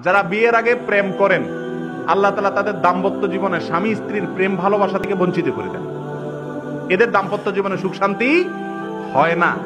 যারা বিয়ের আগে প্রেম করেন, আল্লাহ তালা তাদের দাম্পত্য জীবনে স্বামী, স্ত্রীর প্রেম, ভালোবাসা থেকে বঞ্চিত করে দেন। এদের দাম্পত্য জীবনে সুখ শান্তি হয় না।